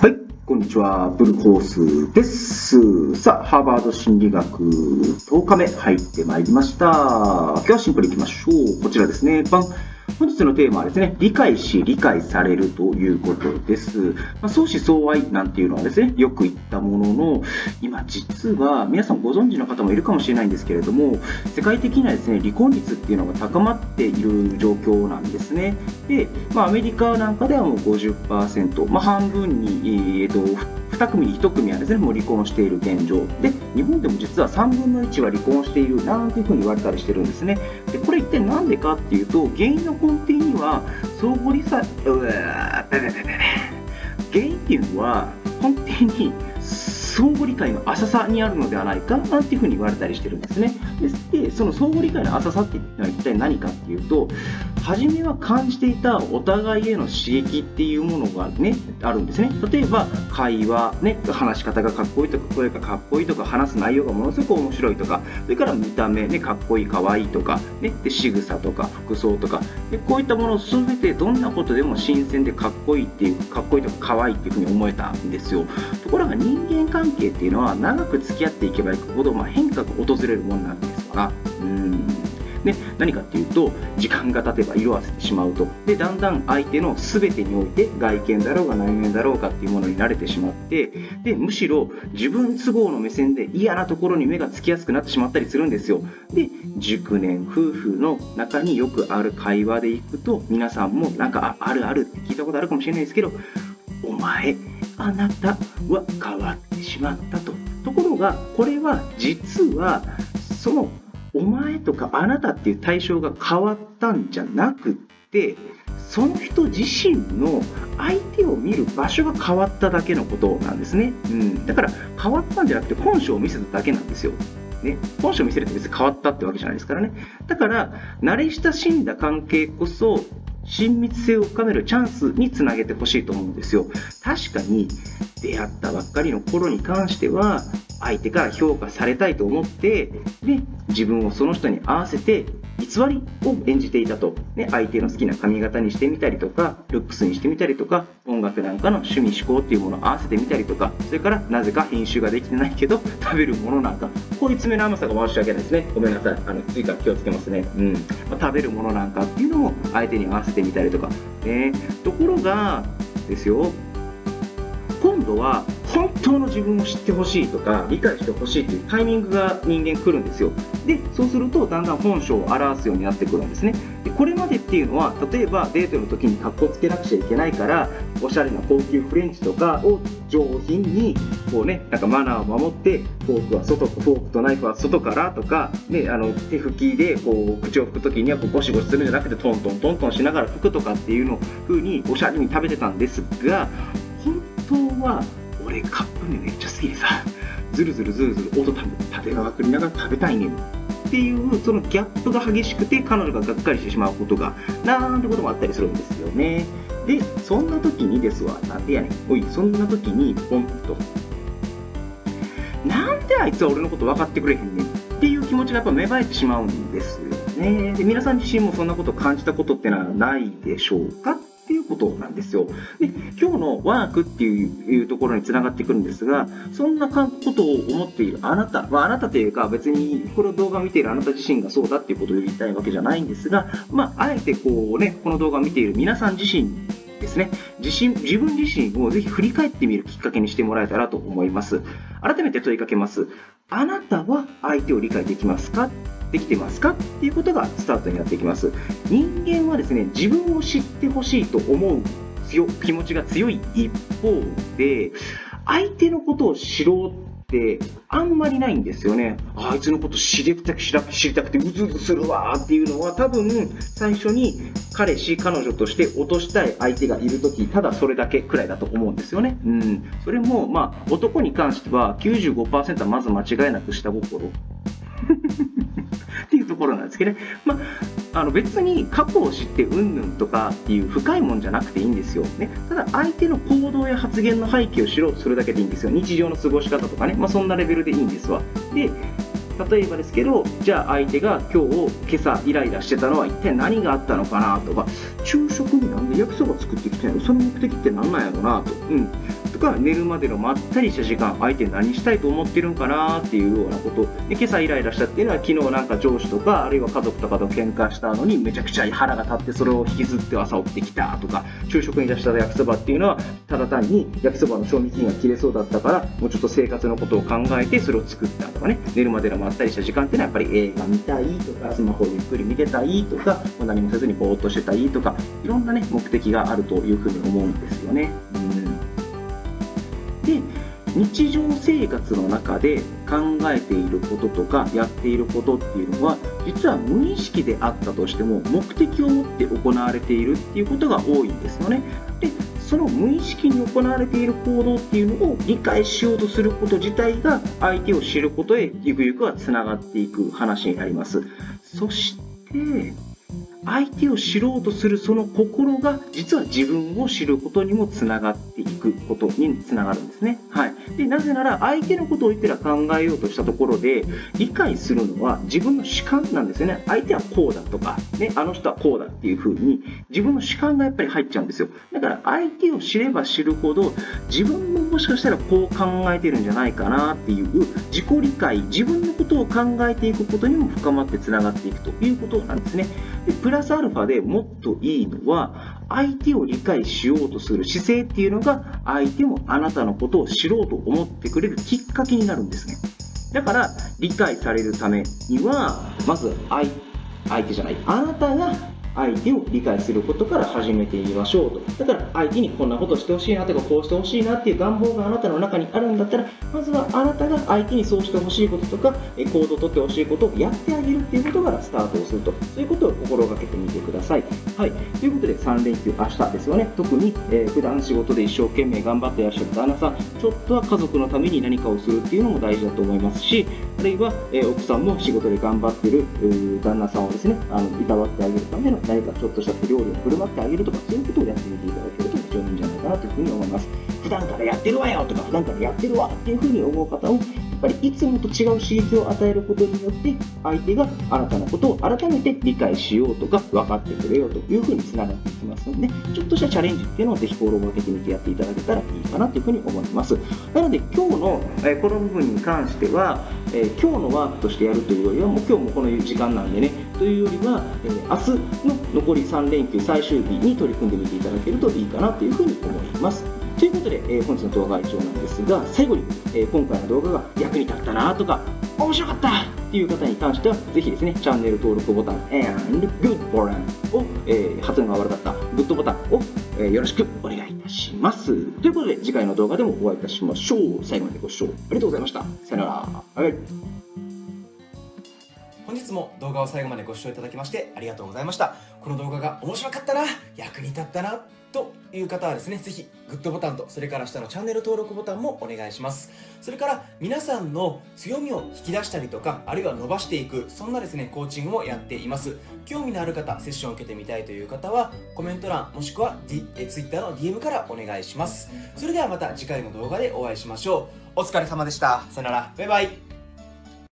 はい、こんにちは。ブルコースです。さあ、ハーバード心理学10日目入ってまいりました。今日はシンプルいきましょう。こちらですね。本日のテーマはですね、理解し、理解されるということです。まあ、相思相愛なんていうのはですね、よく言ったものの、今実は皆さんご存知の方もいるかもしれないんですけれども、世界的にはですね、離婚率っていうのが高まっている状況なんですね。で、まあ、アメリカなんかではもう50%、まあ、半分に、えー、と2組に1組はですねもう離婚している現状で日本でも実は3分の1は離婚しているなんていうふうに言われたりしてるんですねでこれ一体何でかっていうと原因の根底には相互理解原因っていうのは根底に相互理解の浅さにあるのではないかなんていうふうに言われたりしてるんですね。でその相互理解の浅さっていうのは一体何かっていうと初めは感じていたお互いへの刺激っていうものがねあるんですね。例えば会話、ね、話し方がかっこいいとか声がかっこいいとか話す内容がものすごく面白いとかそれから見た目、ね、かっこいいかわいいとか、ね、で仕草とか服装とかでこういったもの全てどんなことでも新鮮でかっこいいっていうかっこいいとかかわいいっていうふうに思えたんですよ。ところが人間関係っていうのは長く付き合っていけばいくほど、まあ、変化が訪れるものなんですから。で何かっていうと時間が経てば色あせてしまうと。でだんだん相手の全てにおいて外見だろうが内面だろうかっていうものに慣れてしまってでむしろ自分都合の目線で嫌なところに目がつきやすくなってしまったりするんですよ。で熟年夫婦の中によくある会話でいくと皆さんもなんかああるあるって聞いたことあるかもしれないですけどお前あなたは変わってしまったと。ところがこれは実はそのお前とかあなたっていう対象が変わったんじゃなくってその人自身の相手を見る場所が変わっただけのことなんですね、うん、だから変わったんじゃなくて本性を見せただけなんですよ。ね、本性を見せるって別に変わったってわけじゃないですからね。だから慣れ親しんだ関係こそ親密性を深めるチャンスにつなげてほしいと思うんですよ。確かに出会ったばっかりの頃に関しては相手から評価されたいと思ってで自分をその人に合わせて偽りを演じていたと、ね、相手の好きな髪型にしてみたりとかルックスにしてみたりとか音楽なんかの趣味思考っていうものを合わせてみたりとかそれからなぜか編集ができてないけど食べるものなんか。こういう爪の甘さが申し訳ないですね。ごめんなさい。あの追加気をつけますね、うん。まあ、食べるものなんかっていうのを相手に合わせてみたりとか、ね、ところがですよ。今度は本当の自分を知ってほしいとか理解してほしいというタイミングが人間来るんですよ。でそうするとだんだん本性を表すようになってくるんですね。でこれまでっていうのは例えばデートの時に格好つけなくちゃいけないからおしゃれな高級フレンチとかを上品にこうねなんかマナーを守ってフォークは外フォークとナイフは外からとか、ね、あの手拭きでこう口を拭く時にはこうゴシゴシするんじゃなくてトントントントンしながら拭くとかっていうの風におしゃれに食べてたんですが本当は俺カップ麺めっちゃ好きでさずるずるずるずる音立てが分かりながら食べたいねんっていうそのギャップが激しくて彼女ががっかりしてしまうことがなんてこともあったりするんですよね。でそんな時にですわなんでやねん。おいそんな時にポンと。なんであいつは俺のこと分かってくれへんねんっていう気持ちがやっぱ芽生えてしまうんですよね。で皆さん自身もそんなこと感じたことってのはないでしょうか？ことなんですよ。で、今日のワークっていうところにつながってくるんですが、そんなことを思っているあなた、まあ、あなたというか別にこの動画を見ているあなた自身がそうだっていうことを言いたいわけじゃないんですが、まあ、あえてこうね、この動画を見ている皆さん自身ですね自身自分自身をぜひ振り返ってみるきっかけにしてもらえたらと思います。改めて問いかけます。あなたは相手を理解できますか？できてますかっていうことがスタートになってきます。人間はですね自分を知ってほしいと思う強気持ちが強い一方で相手のことを知ろうってあんまりないんですよね。あいつのこと知りたく知りたくてうずうずするわっていうのは多分最初に彼氏彼女として落としたい相手がいる時ただそれだけくらいだと思うんですよね。うん。それもまあ男に関しては95%はまず間違いなく下心。ですけどね、まあ、あの別に過去を知ってうんぬんとかっていう深いもんじゃなくていいんですよ、ね、ただ相手の行動や発言の背景を知ろうとするだけでいいんですよ。日常の過ごし方とかね、まあ、そんなレベルでいいんですわ。で例えばですけどじゃあ相手が今日今朝イライラしてたのは一体何があったのかなとか昼食になんで焼きそば作ってきたのその目的って何なんやろなと、うん、か寝るまでのまったりした時間相手何したいと思ってるんかなっていうようなこと。で今朝イライラしたっていうのは昨日なんか上司とかあるいは家族とかと喧嘩したのにめちゃくちゃ腹が立ってそれを引きずって朝起きてきたとか昼食に出した焼きそばっていうのはただ単に焼きそばの賞味期限が切れそうだったからもうちょっと生活のことを考えてそれを作ったとかね。寝るまでのまったりした時間っていうのはやっぱり映画見たいとかスマホをゆっくり見てたいとかもう何もせずにぼーっとしてたいとかいろんなね目的があるというふうに思うんですよね。うん。日常生活の中で考えていることとかやっていることっていうのは実は無意識であったとしても目的を持って行われているっていうことが多いんですよね。でその無意識に行われている行動っていうのを理解しようとすること自体が相手を知ることへゆくゆくはつながっていく話になります。そして相手を知ろうとするその心が実は自分を知ることにもつながっていくことにつながるんですね。はい。で、なぜなら相手のことをいくら考えようとしたところで理解するのは自分の主観なんですよね。相手はこうだとか、ね、あの人はこうだっていう風に自分の主観がやっぱり入っちゃうんですよ。だから相手を知れば知るほど自分ももしかしたらこう考えてるんじゃないかなっていう自己理解、自分のことを考えていくことにも深まってつながっていくということなんですね。でプラスアルファでもっといいのは相手を理解しようとする姿勢っていうのが相手もあなたのことを知ろうと思ってくれるきっかけになるんですね。だから理解されるためにはまず相相手じゃないあなたが相手を理解することから始めてみましょうとだから相手にこんなことしてほしいなとかこうしてほしいなっていう願望があなたの中にあるんだったらまずはあなたが相手にそうしてほしいこととか行動をとってほしいことをやってあげるっていうことからスタートをするとそういうことを心がけてみてください。はい、ということで3連休明日ですよね。特に、えー、普段仕事で一生懸命頑張っていらっしゃる旦那さんちょっとは家族のために何かをするっていうのも大事だと思いますしあるいは、えー、奥さんも仕事で頑張ってる旦那さんをですねあのいたわってあげるための何かちょっとした料理を振る舞ってあげるとかそういうことをやってみていただけると非常にいいんじゃないかなというふうに思います。普段からやってるわよとか普段からやってるわっていうふうに思う方をぱりいつもと違う刺激を与えることによって相手があなたのことを改めて理解しようとか分かってくれようというふうにつながってきますので、ちょっとしたチャレンジっていうのをぜひ心がけてみてやっていただけたらいいかなというふうに思います。なので今日の、えこの部分に関しては、え今日のワークとしてやるというよりはもう今日もこの時間なんでねというよりは、え明日の残り3連休最終日に取り組んでみていただけるといいかなというふうに思います。ということで、えー、本日の動画は以上なんですが、最後に、えー、今回の動画が役に立ったなとか、面白かったっていう方に関しては、ぜひですね、チャンネル登録ボタン and good b o t を、えー、発音が悪かったグッドボタンを、えー、よろしくお願いいたします。ということで、次回の動画でもお会いいたしましょう。最後までご視聴ありがとうございました。さよなら。はい。本日も動画を最後までご視聴いただきましてありがとうございました。この動画が面白かったな、役に立ったな、という方はですね、ぜひグッドボタンと、それから下のチャンネル登録ボタンもお願いします。それから皆さんの強みを引き出したりとか、あるいは伸ばしていく、そんなですね、コーチングをやっています。興味のある方、セッションを受けてみたいという方は、コメント欄、もしくは、D、え Twitter の DM からお願いします。それではまた次回の動画でお会いしましょう。お疲れ様でした。さよなら。バイバイ。